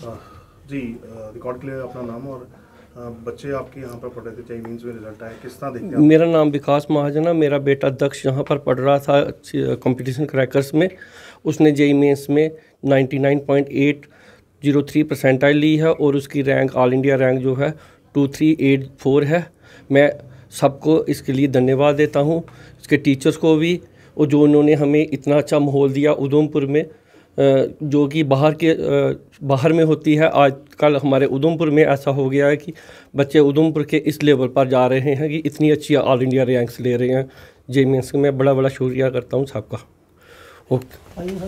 जी record के लिए अपना नाम और बच्चे आपके यहाँ पर पढ़ रहे थे मीन्स में रिज़ल्ट आया किस तरह देखते मेरा नाम विकास महाजन है, मेरा बेटा दक्ष यहाँ पर पढ़ रहा था कंपटीशन क्रैकर्स में। उसने जेई मेंस में 99.803 परसेंटाइल ली है और उसकी रैंक ऑल इंडिया रैंक जो है 2384 है। मैं सबको इसके लिए धन्यवाद देता हूँ, इसके टीचर्स को भी, और जो उन्होंने हमें इतना अच्छा माहौल दिया उधमपुर में जो कि बाहर के बाहर में होती है। आजकल हमारे उधमपुर में ऐसा हो गया है कि बच्चे उधमपुर के इस लेवल पर जा रहे हैं कि इतनी अच्छी ऑल इंडिया रैंक्स ले रहे हैं। जे में मैं बड़ा बड़ा शुक्रिया करता हूँ सबका ओके।